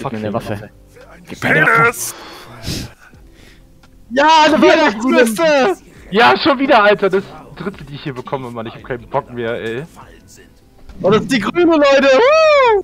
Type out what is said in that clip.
Gib mir eine Waffe. Gib mir eine Waffe. Ja, eine Weihnachtsmütze! Ja, schon wieder, Alter. Das dritte, die ich hier bekomme, Mann. Ich hab keinen Bock mehr, ey. Oh, das ist die grüne, Leute! Woo!